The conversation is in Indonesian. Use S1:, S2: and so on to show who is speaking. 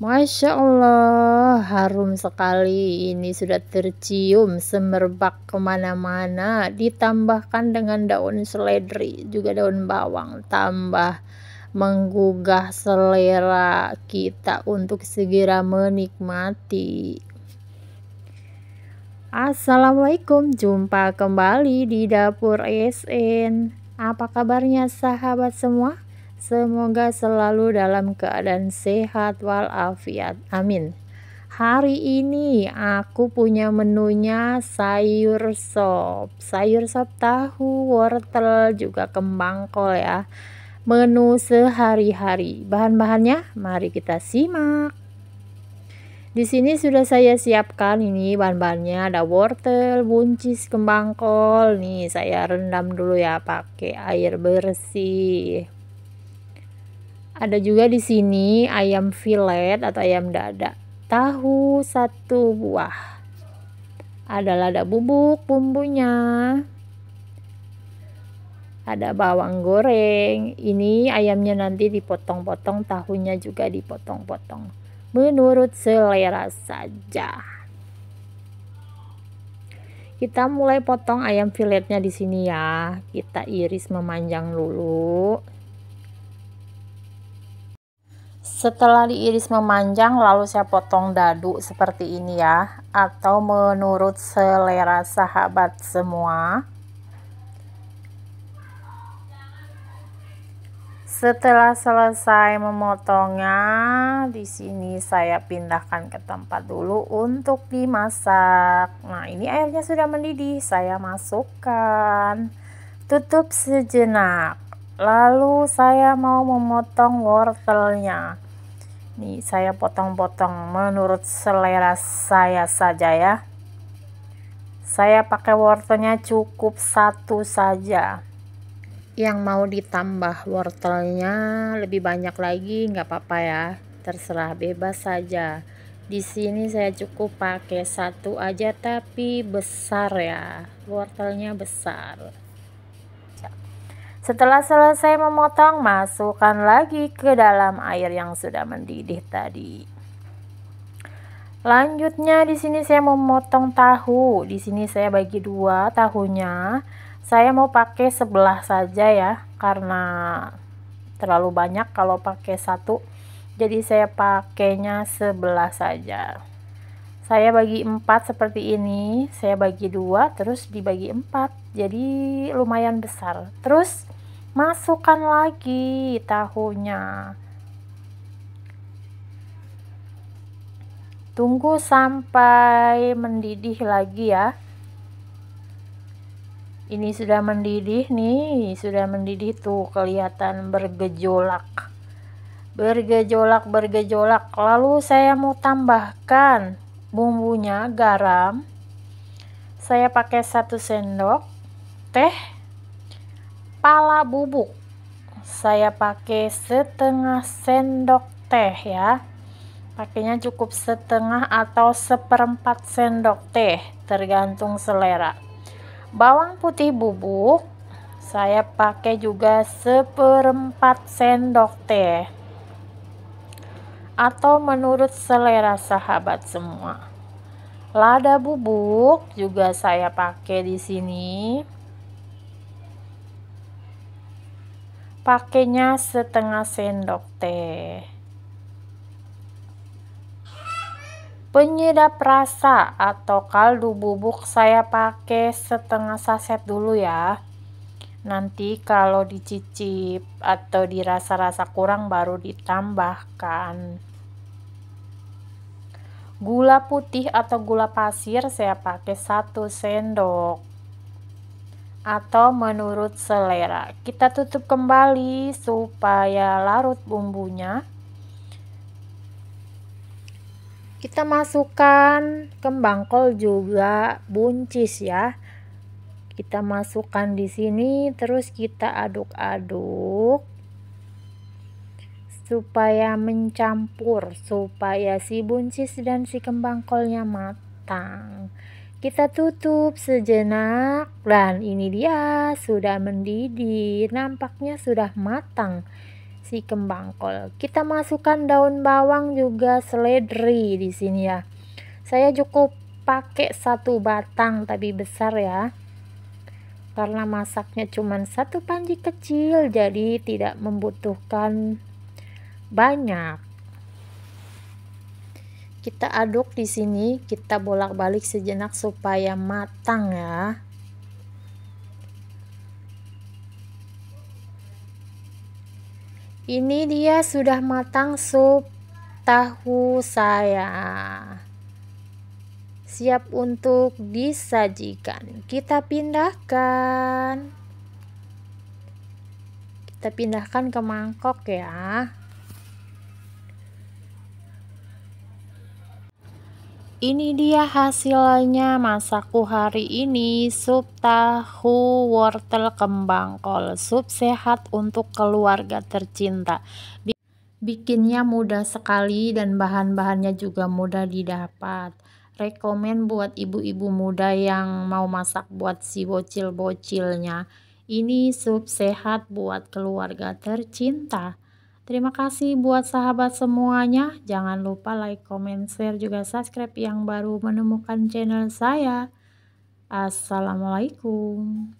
S1: Masya Allah, harum sekali. Ini sudah tercium semerbak ke mana-mana. Ditambahkan dengan daun seledri, juga daun bawang. Tambah menggugah selera kita untuk segera menikmati. Assalamualaikum, jumpa kembali di dapur SN. Apa kabarnya sahabat semua? Semoga selalu dalam keadaan sehat walafiat. Amin. Hari ini aku punya menunya sayur sop. Sayur sop tahu, wortel, juga kembang kol ya. Menu sehari-hari. Bahan-bahannya mari kita simak. Di sini sudah saya siapkan ini bahan-bahannya ada wortel, buncis, kembang kol. Nih saya rendam dulu ya pakai air bersih. Ada juga di sini ayam filet atau ayam dada. Tahu satu buah. Ada lada bubuk bumbunya. Ada bawang goreng. Ini ayamnya nanti dipotong-potong, tahunya juga dipotong-potong. Menurut selera saja. Kita mulai potong ayam filetnya di sini ya. Kita iris memanjang dulu. Setelah diiris memanjang lalu saya potong dadu seperti ini ya atau menurut selera sahabat semua. Setelah selesai memotongnya, di sini saya pindahkan ke tempat dulu untuk dimasak. Nah, ini airnya sudah mendidih, saya masukkan. Tutup sejenak. Lalu saya mau memotong wortelnya nih saya potong-potong menurut selera saya saja ya. Saya pakai wortelnya cukup satu saja. Yang mau ditambah wortelnya lebih banyak lagi nggak apa-apa ya. Terserah bebas saja. Di sini saya cukup pakai satu aja tapi besar ya. Wortelnya besar setelah selesai memotong, masukkan lagi ke dalam air yang sudah mendidih tadi. Lanjutnya di sini saya memotong tahu. Di sini saya bagi dua tahunya. Saya mau pakai sebelah saja ya, karena terlalu banyak kalau pakai satu. Jadi saya pakainya sebelah saja. Saya bagi empat seperti ini. Saya bagi dua, terus dibagi empat. Jadi lumayan besar. Terus masukkan lagi tahunya. Tunggu sampai mendidih lagi ya. Ini sudah mendidih nih sudah mendidih tuh kelihatan bergejolak. Bergejolak bergejolak. Lalu saya mau tambahkan bumbunya garam. Saya pakai satu sendok teh pala bubuk. Saya pakai setengah sendok teh ya. Pakainya cukup setengah atau seperempat sendok teh tergantung selera. Bawang putih bubuk saya pakai juga seperempat sendok teh. Atau menurut selera sahabat semua. Lada bubuk juga saya pakai di sini pakainya setengah sendok teh. Penyedap rasa atau kaldu bubuk saya pakai setengah saset dulu ya. Nanti kalau dicicip atau dirasa-rasa kurang baru ditambahkan. Gula putih atau gula pasir saya pakai satu sendok atau menurut selera. Kita tutup kembali supaya larut bumbunya. Kita masukkan kembang kol juga buncis ya. Kita masukkan di sini terus kita aduk-aduk supaya mencampur supaya si buncis dan si kembang kolnya matang kita tutup sejenak dan ini dia sudah mendidih, nampaknya sudah matang. si kembang kol. Kita masukkan daun bawang juga seledri di sini ya. Saya cukup pakai satu batang tapi besar ya. Karena masaknya cuma satu panci kecil jadi tidak membutuhkan banyak. Kita aduk di sini, kita bolak-balik sejenak supaya matang ya. Ini dia sudah matang sup tahu saya. Siap untuk disajikan. Kita pindahkan. Kita pindahkan ke mangkok ya. Ini dia hasilnya masakku hari ini. Sup tahu wortel kembang kol sup sehat untuk keluarga tercinta. Bikinnya mudah sekali dan bahan-bahannya juga mudah didapat. Rekomen buat ibu-ibu muda yang mau masak buat si bocil-bocilnya. Ini sup sehat buat keluarga tercinta Terima kasih buat sahabat semuanya. Jangan lupa like, comment, share, juga subscribe yang baru menemukan channel saya. Assalamualaikum.